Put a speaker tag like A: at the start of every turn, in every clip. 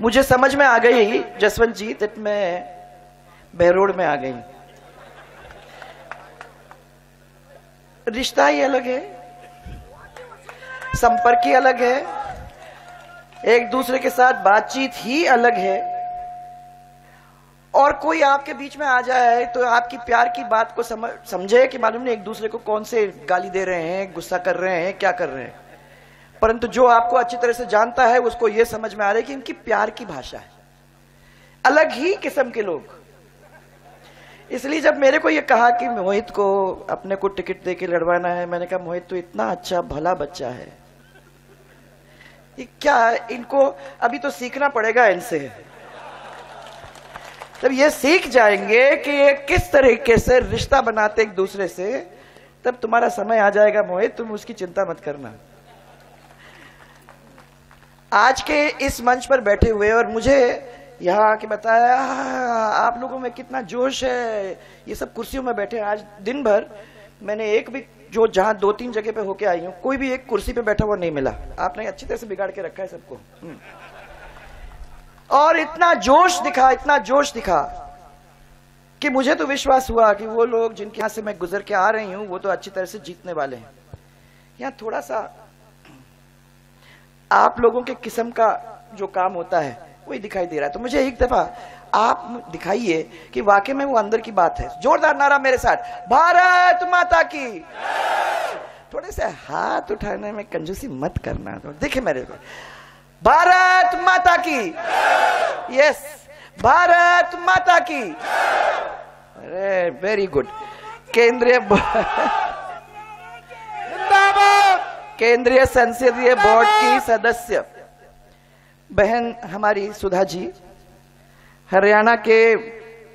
A: मुझे समझ में आ गई जसवंत जी दैट मैं बहरोड में आ गई। रिश्ता ही अलग है, संपर्क ही अलग है, एक दूसरे के साथ बातचीत ही अलग है। और कोई आपके बीच में आ जाए तो आपकी प्यार की बात को समझ, समझे कि मालूम नहीं एक दूसरे को कौन से गाली दे रहे हैं, गुस्सा कर रहे हैं, क्या कर रहे हैं। परंतु जो आपको अच्छी तरह से जानता है, उसको यह समझ में आ रहा है कि इनकी प्यार की भाषा है। अलग ही किस्म के लोग। इसलिए जब मेरे को यह कहा कि मोहित को अपने को टिकट दे के लड़वाना है, मैंने कहा, मोहित तो इतना अच्छा भला बच्चा है। ये क्या इनको अभी तो सीखना पड़ेगा इनसे? तब ये सीख जाएँगे कि ये किस तरीके से रिश्ता बनाते एक दूसरे से। तब तुम्हारा समय आ जाएगा, मोहित, तुम उसकी चिंता मत करना। आज के इस मंच पर बैठे हुए और मुझे यहाँ आके बताया आप लोगों में कितना जोश है। ये सब कुर्सियों में बैठे आज दिन भर मैंने एक भी जो जहाँ दो तीन जगह पे होके आई हूँ, कोई भी एक कुर्सी पे बैठा हुआ नहीं मिला। आपने अच्छी तरह से बिगाड़ के रखा है सबको। हम्म। और इतना जोश दिखा, इतना जोश दिखा कि मुझे तो विश्वास हुआ कि वो लोग जिनके यहाँ से मैं गुजर के आ रही हूँ, वो तो अच्छी तरह से जीतने वाले हैं। यहाँ थोड़ा सा आप लोगों के किस्म का जो काम होता है, वही दिखाई दे रहा है। तो मुझे एक दफ़ा आप दिखाइए कि वाकई में वो अंदर की बात है। जोरदार नारा मेरे साथ। भारत माता की। थोड़े से हाथ उठाने में कंजूसी मत करना तो। देखे मेरे को। भारत माता की। यस भारत माता की। अरे वेरी गुड केंद्रीय केंद्रीय संसदीय बोर्ड की सदस्य। बहन हमारी सुधा जी हरियाणा के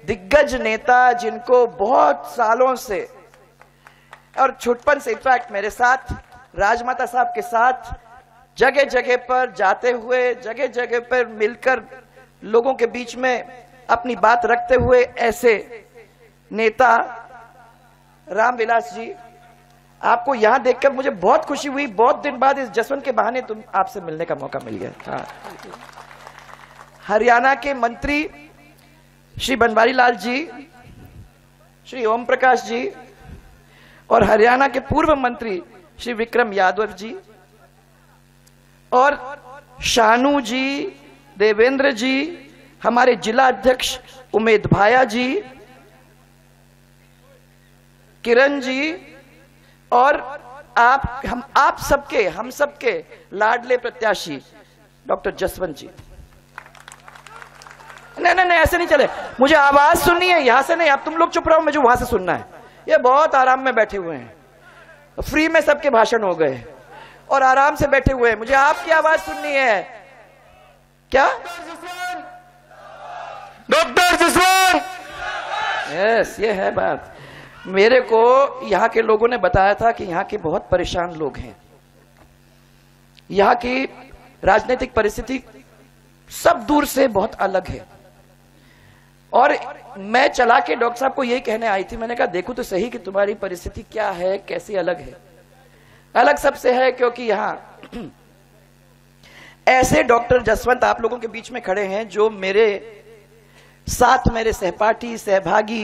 A: दिग्गज नेता जिनको बहुत सालों से और छुटपन से इनफैक्ट मेरे साथ राजमाता साहब के साथ जगह जगह पर जाते हुए जगह जगह पर मिलकर लोगों के बीच में अपनी बात रखते हुए ऐसे नेता रामविलास जी आपको यहाँ देखकर मुझे बहुत खुशी हुई बहुत दिन बाद इस जसवंत के बहाने तुम आपसे मिलने का मौका मिल गया हाँ। हरियाणा के मंत्री श्री बनवारी लाल जी, श्री ओम प्रकाश जी और हरियाणा के पूर्व मंत्री श्री विक्रम यादव जी और शानू जी, देवेंद्र जी, हमारे जिला अध्यक्ष उमेद भाया जी, किरण जी और आप हम आप सबके हम सबके लाडले प्रत्याशी डॉक्टर जसवंत जी। नहीं नहीं नहीं ऐसे नहीं चले। मुझे आवाज़ सुननी है यहाँ से नहीं आप तुम लोग चुप रहो मुझे वहाँ से सुनना है। ये बहुत आराम में बैठे हुए हैं। फ्री में सबके भाषण हो गए। और आराम से बैठे हुए हैं। मुझे आपकी आवाज़ सुननी है। क्या?
B: डॉक्टर जसवंत।
A: यस ये है बात। मेरे को यहाँ के लोगों ने बताया था कि यहाँ के बहुत परेशान लोग हैं। यहाँ की राजनीतिक परिस्थिति सब दूर से बहुत अलग है। और मैं चला के डॉक्टर साहब को यही कहने आई थी, मैंने कहा, देखो तो सही कि तुम्हारी परिस्थिति क्या है, कैसी अलग है? अलग सबसे है क्योंकि यहाँ ऐसे डॉक्टर जसवंत आप लोगों के बीच में खड़े हैं जो मेरे साथ मेरे सहपाठी, सहभागी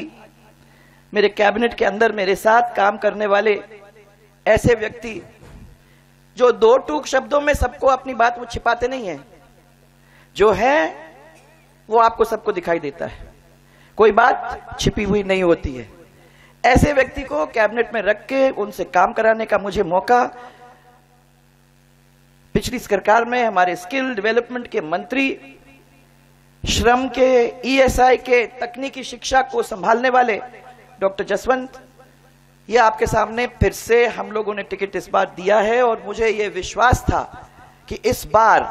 A: मेरे कैबिनेट के अंदर मेरे साथ काम करने वाले ऐसे व्यक्ति जो दो टूक शब्दों में सबको अपनी बात वो छिपाते नहीं है, जो है, वो आपको सबको दिखाई देता है। कोई बात छिपी हुई नहीं होती है। ऐसे व्यक्ति को कैबिनेट में रख के उनसे काम कराने का मुझे मौका पिछली सरकार में हमारे स्किल डेवलपमेंट के मंत्री, श्रम के ईएसआई के, तकनीकी शिक्षा को संभालने वाले डॉक्टर जसवंत ये आपके सामने फिर से हम लोगों ने टिकट इस बार दिया है और मुझे ये विश्वास था कि इस बार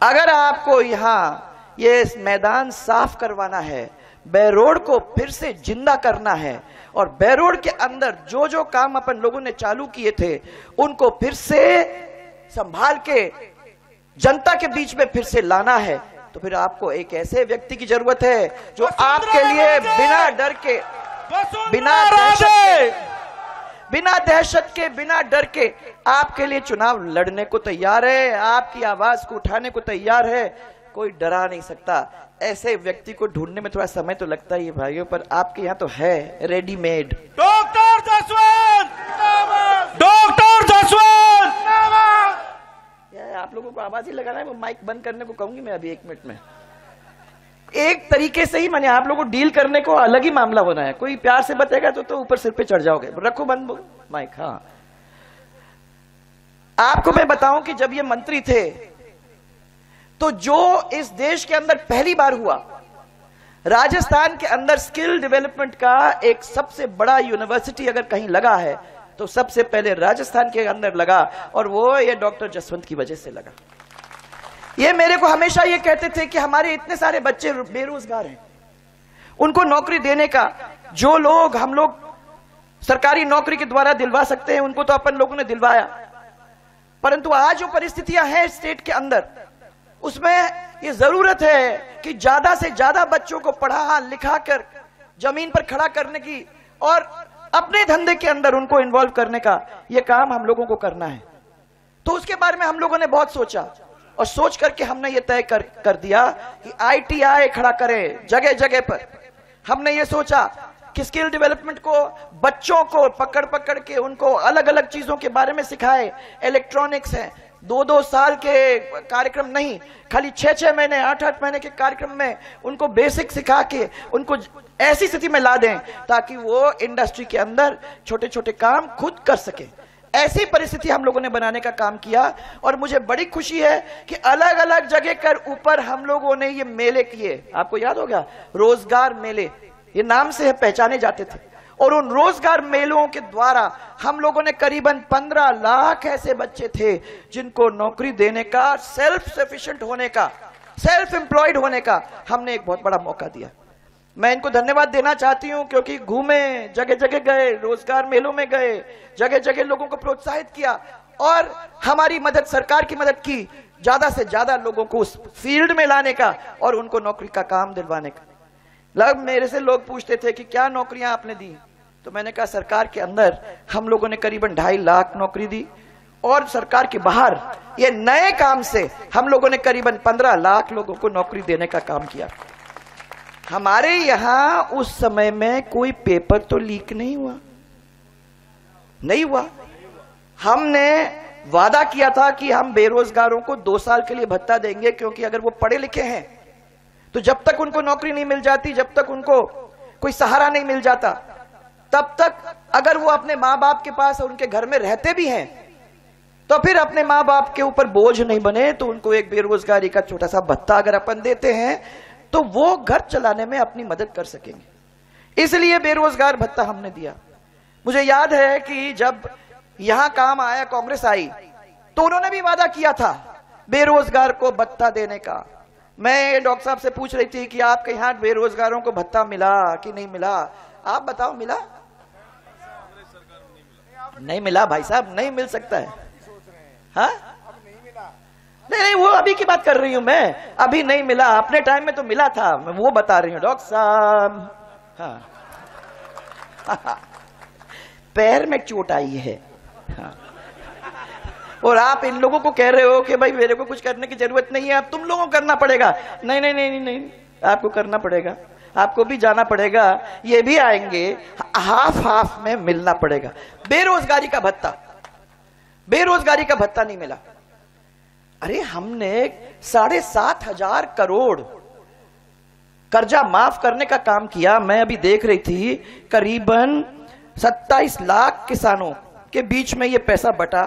A: अगर आपको यहाँ ये मैदान साफ़ करवाना है बैरोड को फिर से ज़िंदा करना है और बैरोड के अंदर जो जो काम अपन लोगों ने चालू किए थे उनको फिर से संभाल के जनता के बीच में फिर से लाना है तो फिर आपको एक ऐसे व्यक्ति की ज़रूरत है जो आपके लिए बिना डर के बिना दहशत बिना दहशत के बिना डर के आपके लिए चुनाव लड़ने को तैयार है आपकी आवाज़ को उठाने को तैयार है। कोई डरा नहीं सकता। ऐसे व्यक्ति को ढूँढने में थोड़ा समय तो लगता ही है भाइयों पर आपके यहाँ तो है readymade.
B: Doctor Jaswant! Doctor Jaswant!
A: आप लोगों को आवाज़ ही लगाना है? वो माइक बंद करने को कहूँगी मैं अभी एक मिनट में। एक तरीके से ही मैंने आप लोगों को डील करने को अलग ही मामला है कोई प्यार से बताएगा तो तो ऊपर सिर पे चढ़ जाओगे। रखो बंद माइक हाँ। आपको मैं बताऊँ कि जब ये मंत्री थे तो जो इस देश के अंदर पहली बार हुआ, राजस्थान के अंदर स्किल डेवलपमेंट का एक सबसे बड़ा यूनिवर्सिटी अगर कहीं लगा है तो सबसे पहले राजस्थान के अंदर लगा, और वो ये डॉक्टर जसवंत की वजह से लगा। ये मेरे को हमेशा ये कहते थे कि हमारे इतने सारे बच्चे बेरोजगार हैं। उनको नौकरी देने का, जो लोग हम लोग सरकारी नौकरी के द्वारा दिलवा सकते हैं, उनको तो अपन लोगों ने दिलवाया। परंतु आज जो परिस्थितियाँ हैं स्टेट के अंदर, उसमें ये ज़रूरत है कि ज़्यादा से ज़्यादा बच्चों को पढ़ा लिखा कर ज़मीन पर खड़ा करने की और अपने धंधे के अंदर उनको इन्वॉल्व करने का यह काम हम लोगों को करना है। तो उसके बारे में हम लोगों ने बहुत सोचा। और सोच करके हमने ये तय कर कर दिया कि आईटीआई खड़ा करें जगह जगह पर। हमने ये सोचा कि स्किल डेवलपमेंट को, बच्चों को पकड़ पकड़ के उनको अलग अलग चीज़ों के बारे में सिखाए। इलेक्ट्रॉनिक्स है। दो दो साल के कार्यक्रम नहीं, खाली छह छह महीने आठ आठ महीने के कार्यक्रम में उनको बेसिक सिखा के उनको ऐसी स्थिति में ला दें ताकि वो इंडस्ट्री के अंदर छोटे छोटे काम खुद कर सके। ऐसी परिस्थिति हम लोगों ने बनाने का काम किया और मुझे बड़ी खुशी है कि अलग अलग जगह कर ऊपर हम लोगों ने ये मेले किए। आपको याद होगा रोज़गार मेले। ये नाम से पहचाने जाते थे। और उन रोज़गार मेलों के द्वारा हम लोगों ने करीबन पंद्रह लाख ऐसे बच्चे थे जिनको नौकरी देने का सेल्फ सफिशिएंट होने का सेल्फ एम्प्लॉयड होने का हमने एक बहुत बड़ा मौका दिया। मैं इनको धन्यवाद देना चाहती हूँ क्योंकि घूमे जगह जगह गए, रोज़गार मेलों में गए जगह जगह लोगों को प्रोत्साहित किया और हमारी मदद, सरकार की मदद की, ज़्यादा से ज़्यादा लोगों को उस फ़ील्ड में लाने का और उनको नौकरी का काम दिलवाने का। लग मेरे से लोग पूछते थे कि क्या नौकरियाँ आपने दी? तो मैंने कहा, सरकार के अंदर हम लोगों ने करीबन ढाई लाख नौकरी दी और सरकार के बाहर ये नए काम से हम लोगों ने करीबन पंद्रह लाख लोगों को नौकरी देने का काम किया। हमारे यहाँ उस समय में कोई पेपर तो लीक नहीं हुआ। नहीं हुआ। हमने वादा किया था कि हम बेरोजगारों को दो साल के लिए भत्ता देंगे, क्योंकि अगर वो पढ़े लिखे हैं तो जब तक उनको नौकरी नहीं मिल जाती, जब तक उनको कोई सहारा नहीं मिल जाता, तब तक अगर वो अपने माँ बाप के पास और उनके घर में रहते भी हैं तो फिर अपने माँ बाप के ऊपर बोझ नहीं बने तो उनको एक बेरोजगारी का छोटा सा भत्ता अगर अपन देते हैं तो वो घर चलाने में अपनी मदद कर सकेंगे। इसलिए बेरोजगार भत्ता हमने दिया। मुझे याद है कि जब यहाँ काम आया, कांग्रेस आई तो उन्होंने भी वादा किया था बेरोजगार को भत्ता देने का। मैं डॉक्टर साहब से पूछ रही थी कि आपके यहाँ बेरोजगारों को भत्ता मिला कि नहीं मिला? आप बताओ, मिला? नहीं मिला भाई साहब, नहीं मिल सकता है। हाँ? नहीं नहीं वो अभी की बात कर रही हूँ मैं। अभी नहीं मिला अपने टाइम में तो मिला था। मैं वो बता रही हूँ डॉक्टर साहब। हाँ। पैर में चोट आई है। हाँ। और आप इन लोगों को कह रहे हो कि भाई मेरे को कुछ करने की ज़रूरत नहीं है अब तुम लोगों को करना पड़ेगा। नहीं नहीं नहीं नहीं, नहीं आपको करना पड़ेगा। आपको भी जाना पड़ेगा। ये भी आएँगे। हाफ़ हाफ़ में मिलना पड़ेगा। बेरोजगारी का भत्ता। बेरोजगारी का भत्ता नहीं मिला। अरे हमने साढ़े सात हज़ार करोड़ कर्जा माफ़ करने का काम किया। मैं अभी देख रही थी करीबन 27 लाख किसानों के बीच में ये पैसा बटा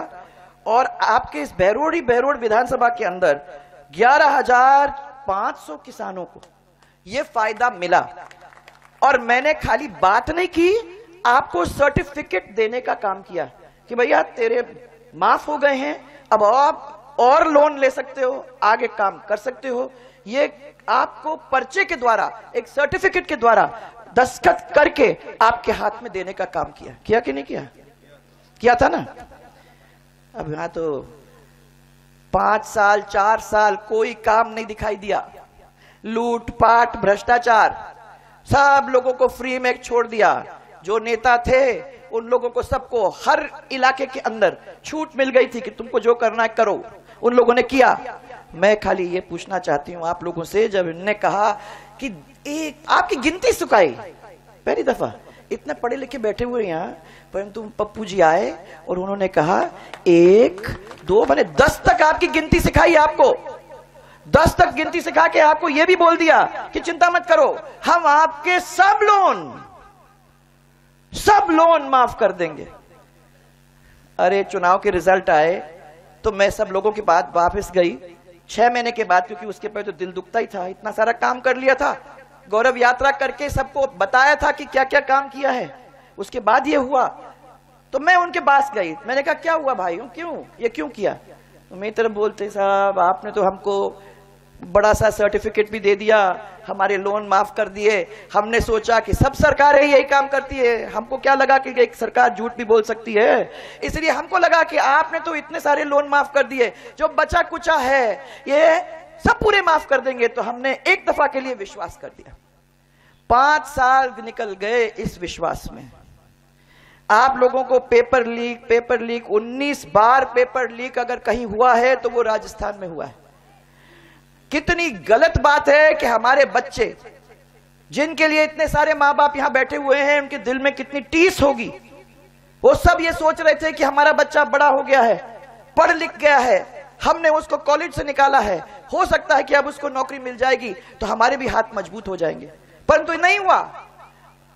A: और आपके इस बहरोड़ी बैरोड विधानसभा के अंदर 11,500 किसानों को ये फ़ायदा मिला। और मैंने खाली बात नहीं की आपको सर्टिफिकेट देने का काम किया कि भैया तेरे माफ़ हो गए हैं अब आप और लोन ले सकते हो, आगे काम कर सकते हो। ये आपको पर्चे के द्वारा, एक सर्टिफिकेट के द्वारा दस्तखत करके आपके हाथ में देने का काम किया। किया कि नहीं किया? किया था ना? अब यहाँ तो पाँच साल, चार साल कोई काम नहीं दिखाई दिया। लूटपाट भ्रष्टाचार, सब लोगों को फ्री में छोड़ दिया। जो नेता थे, उन लोगों को सबको हर इलाके के अंदर छूट मिल गई थी कि तुमको जो करना है करो। उन लोगों ने किया। मैं खाली ये पूछना चाहती हूँ आप लोगों से, जब इनने कहा कि एक आपकी गिनती सुखाई, पहली दफ़ा। इतने पढ़े लिखे बैठे हुए यहाँ, परंतु पप्पू जी आए और उन्होंने कहा, एक, दो, मैंने दस तक आपकी गिनती सिखाई आपको। दस तक गिनती सिखा के आपको यह भी बोल दिया कि चिंता मत करो, हम आपके सब लोन सब लोन माफ़ कर देंगे। अरे, चुनाव के रिज़ल्ट आए तो मैं सब लोगों के बाद वापस गई। छह महीने के बाद, क्योंकि उसके पहले तो दिल दुखता ही था, इतना सारा काम कर लिया था। गौरव यात्रा करके सबको बताया था कि क्या क्या काम किया है। उसके बाद ये हुआ। तो मैं उनके पास गई। मैंने कहा, क्या हुआ भाई? क्यों? ये क्यों किया? तो मेरी तरफ़ बोलते, साहब, आपने तो हमको बड़ा सा सर्टिफिकेट भी दे दिया, हमारे लोन माफ़ कर दिए। हमने सोचा कि सब सरकारें यही काम करती है। हमको क्या लगा कि एक सरकार झूठ भी बोल सकती है? इसलिए हमको लगा कि आपने तो इतने सारे लोन माफ़ कर दिए। जो बचा कुचा है, ये सब पूरे माफ़ कर देंगे। तो हमने एक दफ़ा के लिए विश्वास कर दिया। पाँच साल निकल गए इस विश्वास में। आप लोगों को पेपर लीक पेपर लीक 19 बार पेपर लीक अगर कहीं हुआ है तो वो राजस्थान में हुआ है। कितनी गलत बात है कि हमारे बच्चे, जिनके लिए इतने सारे माँ बाप यहाँ बैठे हुए हैं, उनके दिल में कितनी टीस होगी। वो सब ये सोच रहे थे कि हमारा बच्चा बड़ा हो गया है, पढ़ लिख गया है, हमने उसको कॉलेज से निकाला है, हो सकता है कि अब उसको नौकरी मिल जाएगी तो हमारे भी हाथ मज़बूत हो जाएँगे। परंतु नहीं हुआ।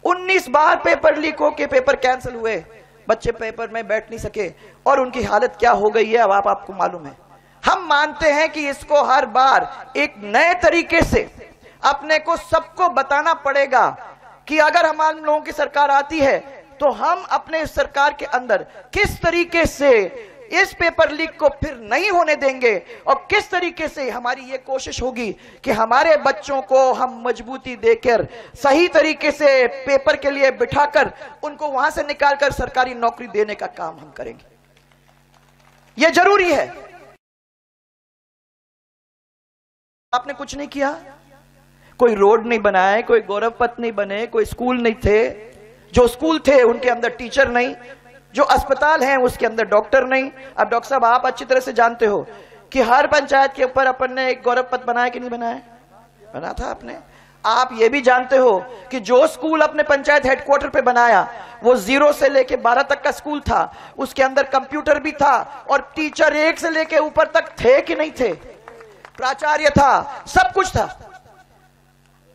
A: 19 बार पेपर लीक होके पेपर कैंसिल हुए। बच्चे पेपर में बैठ नहीं सके, और उनकी हालत क्या हो गई है, अब आप, आपको मालूम है। हम मानते हैं कि इसको हर बार एक नए तरीके से अपने को सबको बताना पड़ेगा कि अगर हमारे लोगों की सरकार आती है तो हम अपने सरकार के अंदर किस तरीके से इस पेपर लीक को फिर नहीं होने देंगे और किस तरीके से हमारी ये कोशिश होगी कि हमारे बच्चों को हम मजबूती देकर, सही तरीके से पेपर के लिए बिठाकर, उनको वहाँ से निकालकर सरकारी नौकरी देने का काम हम करेंगे। ये ज़रूरी है। आपने कुछ नहीं किया? कोई रोड नहीं बनाए, कोई गौरव पथ नहीं बने, कोई स्कूल नहीं थे। जो स्कूल थे, उनके अंदर टीचर नहीं। जो अस्पताल हैं, उसके अंदर डॉक्टर नहीं। अब डॉक्टर साहब, आप अच्छी तरह से जानते हो कि हर पंचायत के ऊपर अपन ने एक गौरव पथ बनाया कि नहीं बनाया? बना था आपने। आप ये भी जानते हो कि जो स्कूल अपने पंचायत हेडक्वार्टर पे बनाया, वो ज़ीरो से लेके बारह तक का स्कूल था। उसके अंदर कंप्यूटर भी था और टीचर एक से लेके ऊपर तक थे कि नहीं थे? प्राचार्य था, सब कुछ था।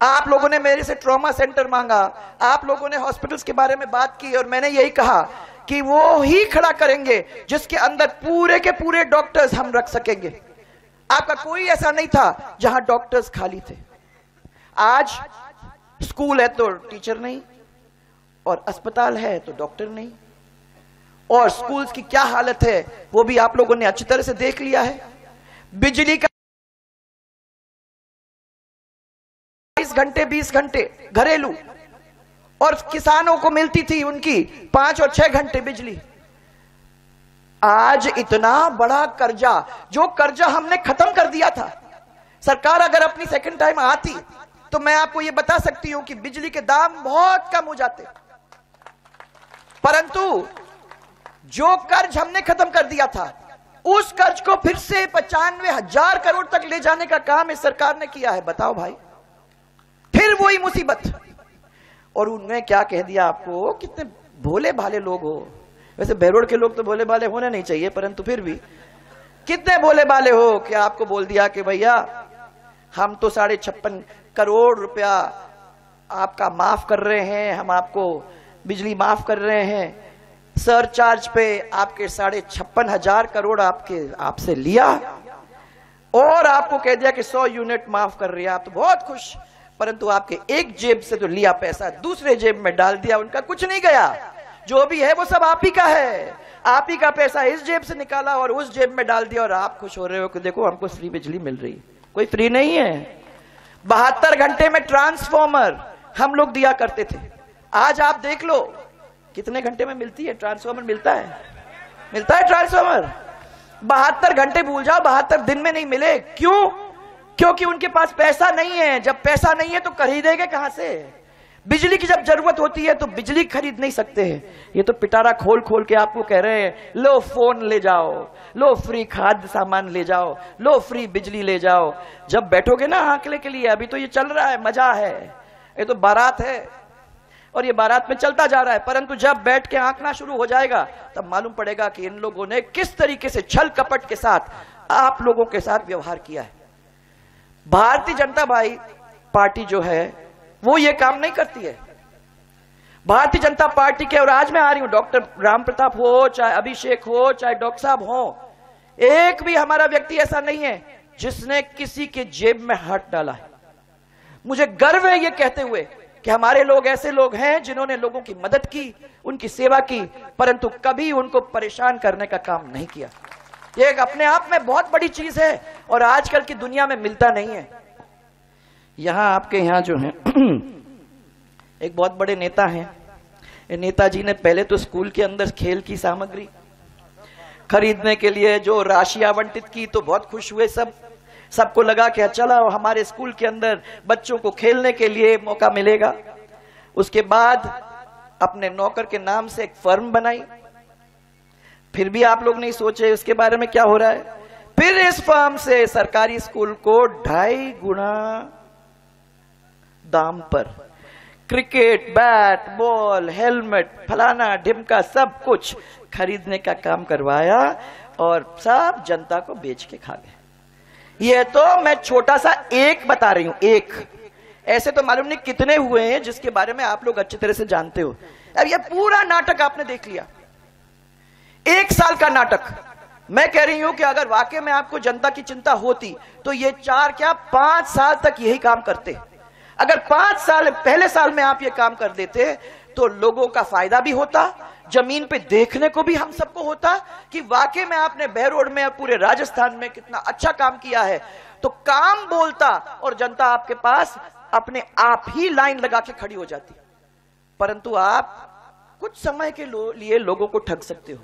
A: आप लोगों ने मेरे से ट्रॉमा सेंटर मांगा। आप लोगों ने हॉस्पिटल्स के बारे में बात की और मैंने यही कहा कि वो ही खड़ा करेंगे, जिसके अंदर पूरे के पूरे डॉक्टर्स हम रख सकेंगे। आपका कोई ऐसा नहीं था जहाँ डॉक्टर्स खाली थे। आज स्कूल है तो टीचर नहीं, और अस्पताल है तो डॉक्टर नहीं, और स्कूल्स की क्या हालत है, वो भी आप लोगों ने अच्छी तरह से देख लिया है। बिजली का बाईस घंटे, बीस घंटे, घरेलू। और किसानों को मिलती थी उनकी पाँच और छह घंटे बिजली। आज इतना बड़ा कर्जा, जो कर्जा हमने खत्म कर दिया था, सरकार अगर अपनी सेकंड टाइम आती तो मैं आपको यह बता सकती हूँ कि बिजली के दाम बहुत कम हो जाते। परंतु, जो कर्ज हमने खत्म कर दिया था, उस कर्ज को फिर से पचानवे हज़ार करोड़ तक ले जाने का काम इस सरकार ने किया है। बताओ भाई। फिर वही मुसीबत। और उनने क्या कह दिया आपको? कितने भोले भाले लोग हो। वैसे बहरोड के लोग तो भोले भाले होने नहीं चाहिए, परंतु फिर भी। कितने भोले भाले हो कि आपको बोल दिया कि भैया, हम तो साढ़े छप्पन करोड़ रुपया आपका माफ़ कर रहे हैं, हम आपको बिजली माफ़ कर रहे हैं। सर चार्ज पे आपके साढ़े छप्पन हज़ार करोड़ आपके, आपसे लिया। और आपको कह दिया कि सौ यूनिट माफ़ कर रही है। आप तो बहुत खुश। परंतु आपके एक जेब से तो लिया पैसा, दूसरे जेब में डाल दिया, उनका कुछ नहीं गया। जो भी है वो सब आप ही का है। आप ही का पैसा इस जेब से निकाला और उस जेब में डाल दिया और आप खुश हो रहे हो कि देखो हमको फ्री बिजली मिल रही। कोई फ्री नहीं है। बहत्तर घंटे में ट्रांसफॉर्मर हम लोग दिया करते थे। आज आप देख लो, कितने घंटे में मिलती है? ट्रांसफॉर्मर मिलता है? मिलता है ट्रांसफॉर्मर? बहत्तर घंटे भूल जाओ, बहत्तर दिन में नहीं मिले। क्यों? क्योंकि उनके पास पैसा नहीं है। जब पैसा नहीं है तो खरीदेंगे कहाँ से? बिजली की जब ज़रूरत होती है तो बिजली खरीद नहीं सकते हैं। ये तो पिटारा खोल खोल के आपको कह रहे हैं, लो फ़ोन ले जाओ, लो फ्री खाद्य सामान ले जाओ, लो फ्री बिजली ले जाओ। जब बैठोगे ना आंकले के लिए, अभी तो ये चल रहा है, मज़ा है, ये तो बारात है। और ये बारात में चलता जा रहा है, परंतु जब बैठ के आंकना शुरू हो जाएगा, तब मालूम पड़ेगा कि इन लोगों ने किस तरीके से छल कपट के साथ आप लोगों के साथ व्यवहार किया है। भारतीय जनता भाई पार्टी जो है, वो ये काम नहीं करती है। भारतीय जनता पार्टी के और आज मैं आ रही हूँ, डॉक्टर राम प्रताप हो, चाहे अभिषेक हो, चाहे डॉक्टर साहब हो, एक भी हमारा व्यक्ति ऐसा नहीं है जिसने किसी के जेब में हाथ डाला है। मुझे गर्व है ये कहते हुए कि हमारे लोग ऐसे लोग हैं जिन्होंने लोगों की मदद की, उनकी सेवा की, परंतु कभी उनको परेशान करने का काम नहीं किया। ये एक अपने आप में बहुत बड़ी चीज़ है और आजकल की दुनिया में मिलता नहीं है। यहाँ आपके यहाँ जो है, एक बहुत बड़े नेता हैं। नेताजी ने पहले तो स्कूल के अंदर खेल की सामग्री खरीदने के लिए जो राशि आवंटित की तो बहुत खुश हुए सब। सबको लगा कि चला, हमारे स्कूल के अंदर बच्चों को खेलने के लिए मौका मिलेगा। उसके बाद अपने नौकर के नाम से एक फर्म बनाई। फिर भी आप लोग नहीं सोचे उसके बारे में क्या हो रहा है? फिर इस फॉर्म से सरकारी स्कूल को ढाई गुना दाम पर। क्रिकेट, बैट, बॉल, हेलमेट, फलाना, ढिमका, सब कुछ खरीदने का काम करवाया और सब जनता को बेच के खा गए। ये तो मैं छोटा सा एक बता रही हूँ, एक। ऐसे तो मालूम नहीं कितने हुए हैं जिसके बारे में आप लोग अच्छी तरह से जानते हो। अब ये पूरा नाटक आपने देख लिया। एक साल का नाटक। मैं कह रही हूँ कि अगर वाकई में आपको जनता की चिंता होती तो ये चार क्या पाँच साल तक यही काम करते। अगर पाँच साल, पहले साल में आप ये काम कर देते तो लोगों का फ़ायदा भी होता, ज़मीन पे देखने को भी हम सबको होता कि वाकई में आपने बहरोड में पूरे राजस्थान में कितना अच्छा काम किया है। तो काम बोलता और जनता आपके पास अपने आप ही लाइन लगा के खड़ी हो जाती। परंतु आप कुछ समय के लिए लोगों को ठग सकते हो।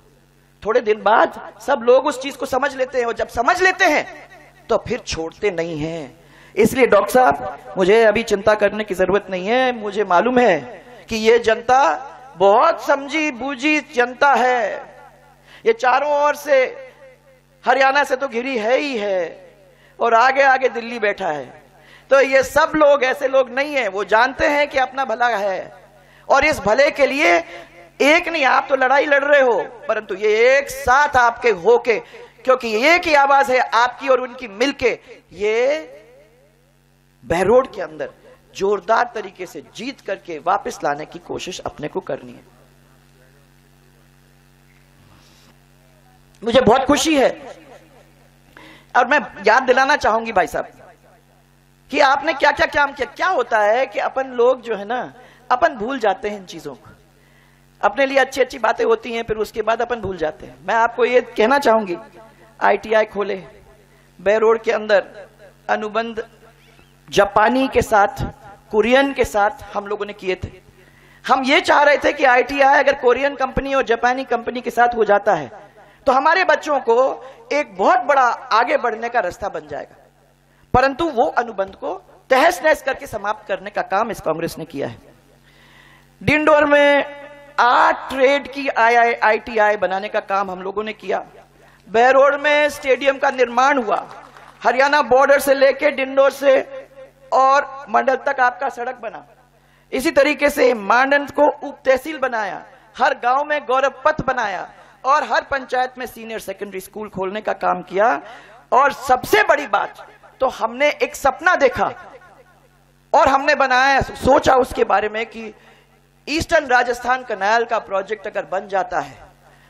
A: थोड़े दिन बाद सब लोग उस चीज़ को समझ लेते हैं और जब समझ लेते हैं तो फिर छोड़ते नहीं हैं। इसलिए डॉक्टर साहब, मुझे अभी चिंता करने की ज़रूरत नहीं है। मुझे मालूम है कि ये जनता बहुत समझी बूझी जनता है। ये चारों ओर से, हरियाणा से तो घिरी है ही है और आगे आगे दिल्ली बैठा है। तो ये सब लोग, ऐसे लोग नहीं है। वो जानते हैं कि अपना भला है और इस भले के लिए एक नहीं, आप तो लड़ाई लड़ रहे हो, परंतु ये एक साथ आपके होके, क्योंकि एक ही आवाज़ है आपकी और उनकी मिलके, ये बहरोड के अंदर जोरदार तरीके से जीत करके वापस लाने की कोशिश अपने को करनी है। मुझे बहुत खुशी है, और मैं याद दिलाना चाहूँगी भाई साहब, कि आपने क्या क्या काम किया? क्या होता है कि अपन लोग जो है ना, अपन भूल जाते हैं इन चीज़ों को। अपने लिए अच्छी अच्छी बातें होती हैं, फिर उसके बाद अपन भूल जाते हैं। मैं आपको ये कहना चाहूँगी आईटीआई खोले बे रोड के अंदर अनुबंध जापानी के साथ, कोरियन के साथ हम लोगों ने किए थे। हम ये चाह रहे थे कि आईटीआई अगर कोरियन कंपनी और जापानी कंपनी के साथ हो जाता है तो हमारे बच्चों को एक बहुत बड़ा आगे बढ़ने का रास्ता बन जाएगा। परंतु वो अनुबंध को तहस नहस करके समाप्त करने का काम इस कांग्रेस ने किया है। डिंडोर में आठ ट्रेड की आई आई आई, टी, आई बनाने का काम हम लोगों ने किया। बहरोड में स्टेडियम का निर्माण हुआ। हरियाणा बॉर्डर से लेके डिंडोर से और मंडल तक आपका सड़क बना। इसी तरीके से मांडन को उप तहसील बनाया, हर गाँव में गौरव पथ बनाया और हर पंचायत में सीनियर सेकेंडरी स्कूल खोलने का काम किया। और सबसे बड़ी बात तो हमने एक सपना देखा और हमने बनाया, सोचा उसके बारे में कि ईस्टर्न राजस्थान कनाल का प्रोजेक्ट अगर बन जाता है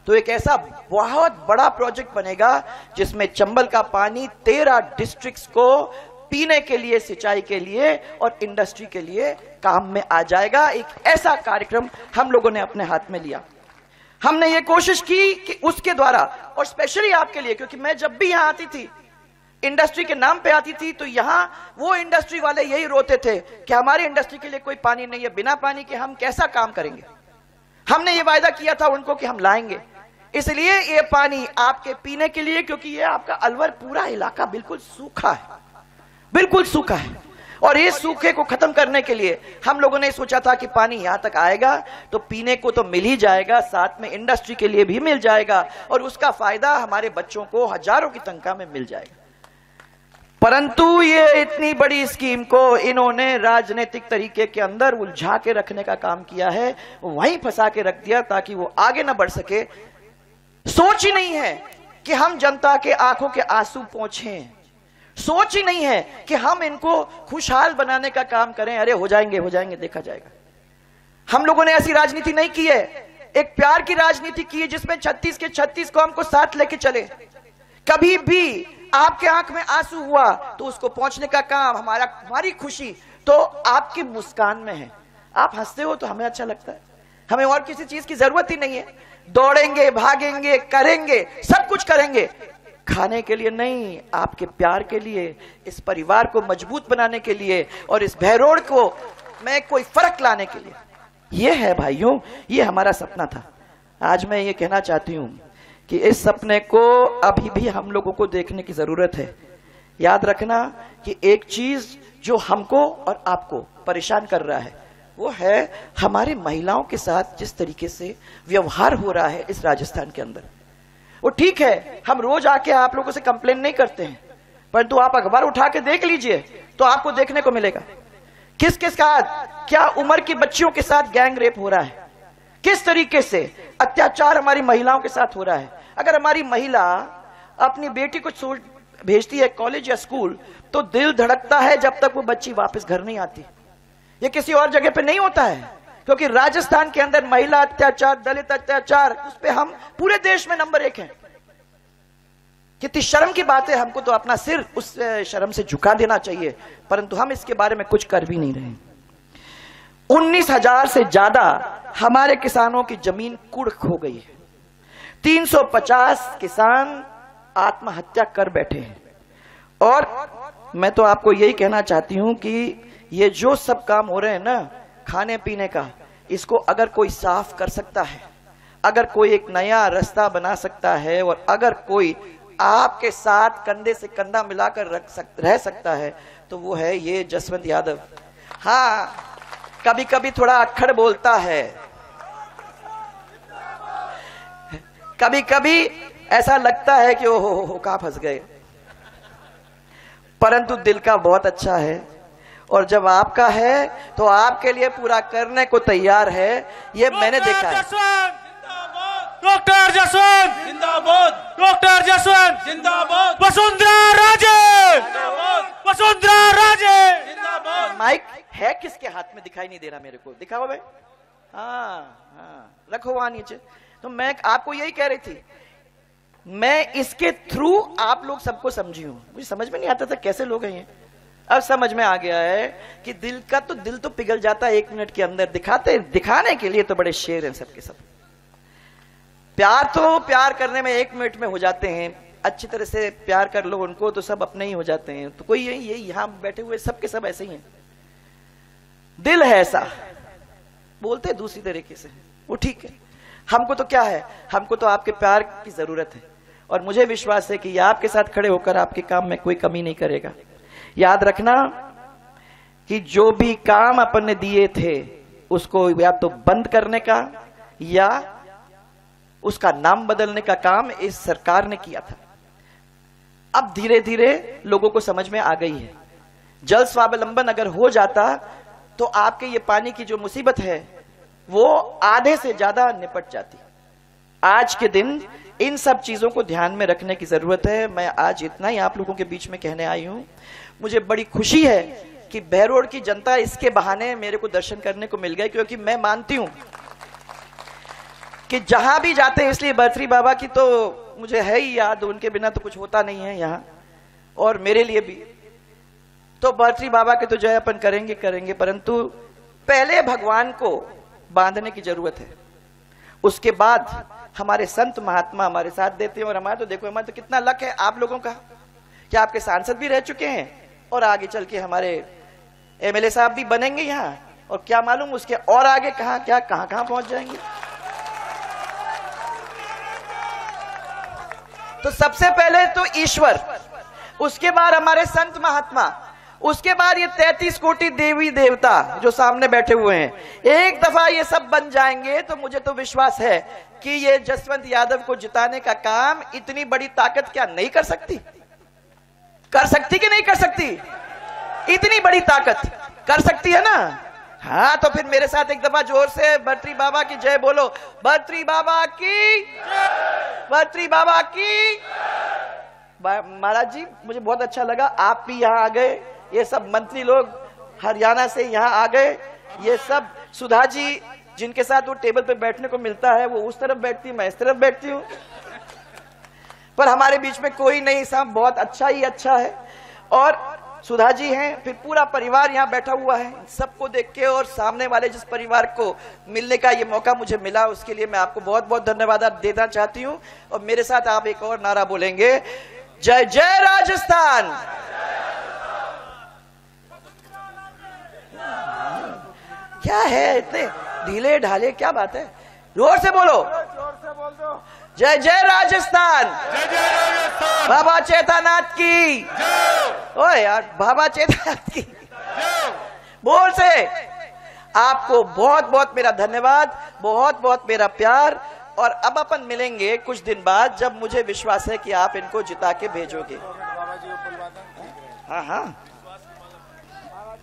A: तो एक ऐसा बहुत बड़ा प्रोजेक्ट बनेगा जिसमें चंबल का पानी तेरह डिस्ट्रिक्ट्स को पीने के लिए, सिंचाई के लिए और इंडस्ट्री के लिए काम में आ जाएगा। एक ऐसा कार्यक्रम हम लोगों ने अपने हाथ में लिया। हमने ये कोशिश की कि उसके द्वारा, और स्पेशली आपके लिए, क्योंकि मैं जब भी यहाँ आती थी इंडस्ट्री के नाम पे आती थी तो यहाँ वो इंडस्ट्री वाले यही रोते थे कि हमारी इंडस्ट्री के लिए कोई पानी नहीं है? बिना पानी के हम कैसा काम करेंगे? हमने ये वायदा किया था उनको कि हम लाएँगे। इसलिए ये पानी आपके पीने के लिए, क्योंकि ये आपका अलवर पूरा इलाका बिल्कुल सूखा है। बिल्कुल सूखा है। और इस सूखे को खत्म करने के लिए हम लोगों ने सोचा था कि पानी यहाँ तक आएगा तो पीने को तो मिल ही जाएगा, साथ में इंडस्ट्री के लिए भी मिल जाएगा, और उसका फ़ायदा हमारे बच्चों को हज़ारों की तनख्वाह में मिल जाएगा। परंतु ये इतनी बड़ी स्कीम को इन्होंने राजनीतिक तरीके के अंदर उलझा के रखने का काम किया है, वहीं फंसा के रख दिया ताकि वो आगे ना बढ़ सके। सोच ही नहीं है कि हम जनता के आँखों के आँसू पहुँचे सोच ही नहीं है कि हम इनको खुशहाल बनाने का काम करें। अरे, हो जाएँगे हो जाएँगे, देखा जाएगा। हम लोगों ने ऐसी राजनीति नहीं की है। एक प्यार की राजनीति की है जिसमें छत्तीस के छत्तीस को हमको साथ लेके चले। कभी भी आपके आँख में आँसू हुआ तो उसको पहुँचने का काम हमारा, हमारी खुशी तो आपकी मुस्कान में है। आप हँसते हो तो हमें अच्छा लगता है। हमें और किसी चीज़ की ज़रूरत ही नहीं है। दौड़ेंगे, भागेंगे, करेंगे, सब कुछ करेंगे। खाने के लिए नहीं, आपके प्यार के लिए, इस परिवार को मज़बूत बनाने के लिए और इस भैरोड़ को मैं कोई फ़र्क लाने के लिए। ये है भाइयों, ये हमारा सपना था। आज मैं ये कहना चाहती हूँ कि इस सपने को अभी भी हम लोगों को देखने की ज़रूरत है। याद रखना कि एक चीज़ जो हमको और आपको परेशान कर रहा है, वो है हमारी महिलाओं के साथ जिस तरीके से व्यवहार हो रहा है इस राजस्थान के अंदर। वो ठीक है, हम रोज आके आप लोगों से कंप्लेन नहीं करते हैं, परंतु आप अखबार उठा के देख लीजिए तो आपको देखने को मिलेगा। किस किस का क्या उम्र की बच्चियों के साथ गैंग रेप हो रहा है? किस तरीके से? अत्याचार हमारी महिलाओं के साथ हो रहा है। अगर हमारी महिला अपनी बेटी को भेजती है, कॉलेज या स्कूल तो दिल धड़कता है जब तक वो बच्ची वापस घर नहीं आती। ये किसी और जगह पे नहीं होता है, क्योंकि राजस्थान के अंदर महिला अत्याचार, दलित अत्याचार, उस पर हम पूरे देश में नंबर एक हैं। कितनी शर्म की बात है हमको तो अपना सिर उस शर्म से झुका देना चाहिए, परंतु हम इसके बारे में कुछ कर भी नहीं रहे। उन्नीस हज़ार से ज़्यादा हमारे किसानों की ज़मीन कुड़क हो गई है। 350 किसान आत्महत्या कर बैठे हैं। और मैं तो आपको यही कहना चाहती हूँ कि ये जो सब काम हो रहे हैं ना खाने पीने का इसको अगर कोई साफ़ कर सकता है अगर कोई एक नया रास्ता बना सकता है और अगर कोई आपके साथ कंधे से कंधा मिलाकर रख सक, रह सकता है तो वो है ये जसवंत यादव। हाँ कभी कभी थोड़ा अक्खड़ बोलता है। कभी कभी ऐसा लगता है कि ओहो हो कहा फंस गए। परंतु दिल का बहुत अच्छा है। और जब आपका है तो आपके लिए पूरा करने को तैयार है। ये मैंने देखा है।
B: डॉक्टर जसवंत। जिंदाबाद। डॉक्टर जसवंत। जिंदाबाद। वसुंधरा राजे। वसुंधरा राजे। जिंदाबाद।
A: माइक है किसके हाथ में? दिखाई नहीं दे रहा मेरे को। दिखाओ भाई। हाँ हाँ। रखो वहाँ नीचे। तो मैं आपको यही कह रही थी। मैं इसके थ्रू आप लोग सबको समझी हूँ। मुझे समझ में नहीं आता था कैसे लोग हैं ये। अब समझ में आ गया है कि दिल का तो दिल तो पिघल जाता है एक मिनट के अंदर। दिखाते दिखाने के लिए तो बड़े शेर हैं सबके सब। प्यार तो प्यार करने में एक मिनट में हो जाते हैं। अच्छी तरह से प्यार कर लो उनको तो सब अपने ही हो जाते हैं। तो कोई यही यही, यहाँ बैठे हुए सबके सब ऐसे ही हैं। दिल है ऐसा। बोलते दूसरी तरीके से। वो ठीक है। हमको तो क्या है? हमको तो आपके प्यार की ज़रूरत है। और मुझे विश्वास है कि आपके साथ खड़े होकर आपके काम में कोई कमी नहीं करेगा। याद रखना कि जो भी काम अपन ने दिए थे, उसको या तो बंद करने का या उसका नाम बदलने का काम इस सरकार ने किया था। अब धीरे धीरे लोगों को समझ में आ गई है। जल स्वावलंबन अगर हो जाता तो आपके ये पानी की जो मुसीबत है, वो आधे से ज़्यादा निपट जाती। आज के दिन इन सब चीज़ों को ध्यान में रखने की ज़रूरत है। मैं आज इतना ही आप लोगों के बीच में कहने आई हूँ। मुझे बड़ी खुशी है कि बहरोड की जनता इसके बहाने मेरे को दर्शन करने को मिल गए क्योंकि मैं मानती हूँ कि जहाँ भी जाते हैं, इसलिए बर्त्री बाबा की तो मुझे है ही याद, उनके बिना तो कुछ होता नहीं है यहाँ, और मेरे लिए भी। तो बर्त्री बाबा के तो जय अपन करेंगे करेंगे, परंतु पहले भगवान को बांधने की ज़रूरत है। उसके बाद हमारे संत महात्मा हमारे साथ देते हैं, और हमारे तो देखो, हमारे तो कितना लक है आप लोगों का। क्या आपके सांसद भी रह चुके हैं, और आगे चल के हमारे एमएलए साहब भी बनेंगे यहाँ, और क्या मालूम उसके और आगे कहा, क्या, कहाँ कहाँ पहुँच जाएँगे। तो सबसे पहले तो ईश्वर, उसके बाद हमारे संत महात्मा, उसके बाद ये तैतीस कोटि देवी देवता जो सामने बैठे हुए हैं। एक दफ़ा ये सब बन जाएँगे तो मुझे तो विश्वास है कि ये जसवंत यादव को जिताने का काम इतनी बड़ी ताकत क्या नहीं कर सकती? कर सकती कि नहीं कर सकती? इतनी बड़ी ताकत कर सकती है ना? हाँ तो फिर मेरे साथ एक दफ़ा ज़ोर से बर्त्री बाबा की जय बोलो। बर्त्री बाबा की बर्त्री बाबा की महाराज जी, मुझे बहुत अच्छा लगा। आप भी यहाँ आ गए। ये सब मंत्री लोग हरियाणा से यहाँ आ गए। ये सब सुधा जी, जिनके साथ वो टेबल पे बैठने को मिलता है, वो उस तरफ़ बैठती, मैं इस तरफ़ बैठती हूँ। पर हमारे बीच में कोई नहीं सब बहुत अच्छा ही अच्छा है। और सुधा जी हैं, फिर पूरा परिवार यहाँ बैठा हुआ है। सबको देख के और सामने वाले जिस परिवार को मिलने का ये मौका मुझे मिला, उसके लिए मैं आपको बहुत बहुत धन्यवाद देना चाहती हूँ। और मेरे साथ आप एक और नारा बोलेंगे। जय जय राजस्थान! क्या है इतने ढीले ढाले क्या बात है? ज़ोर से बोलो। जय जय राजस्थान।
B: जय जय राजस्थान।
A: बाबा चेतानाथ की। ओए यार बाबा चेतानाथ की। बोल से। आपको बहुत बहुत मेरा धन्यवाद बहुत बहुत मेरा प्यार। और अब अपन मिलेंगे कुछ दिन बाद जब मुझे विश्वास है कि आप इनको जिता के भेजोगे। हाँ। हाँ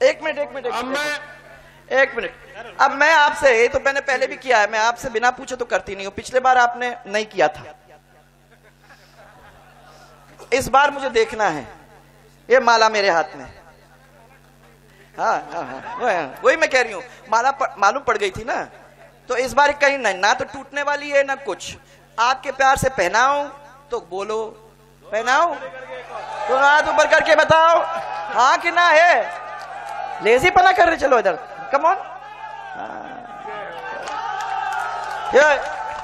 A: एक मिनट एक मिनट एक मिनट।
B: मैं
A: एक मिनट। अब मैं आपसे, ये तो मैंने पहले भी किया है, मैं आपसे बिना पूछे तो करती नहीं हूँ। पिछले बार आपने नहीं किया था। इस बार मुझे देखना है। ये माला मेरे हाथ में। हाँ हाँ हाँ वही- मैं कह रही हूँ। माला मालूम पड़ गई थी ना? तो इस बार कहीं नहीं, ना तो टूटने वाली है, ना कुछ। आपके प्यार से पहनाऊं तो बोलो, पहनाऊं? तो हाथ ऊपर करके बताओ हाँ कि ना है? लेजी पना कर रहे, चलो इधर। कम ऑन ये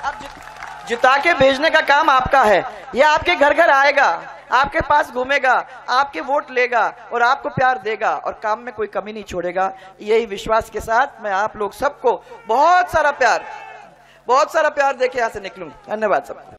A: अब जित- के भेजने का काम आपका है। ये आपके घर घर आएगा, आपके पास घूमेगा, आपके वोट लेगा और आपको प्यार देगा और काम में कोई कमी नहीं छोड़ेगा। यही विश्वास के साथ मैं आप लोग सबको बहुत सारा प्यार, बहुत सारा प्यार देके यहाँ से निकलूँगा। धन्यवाद सबको।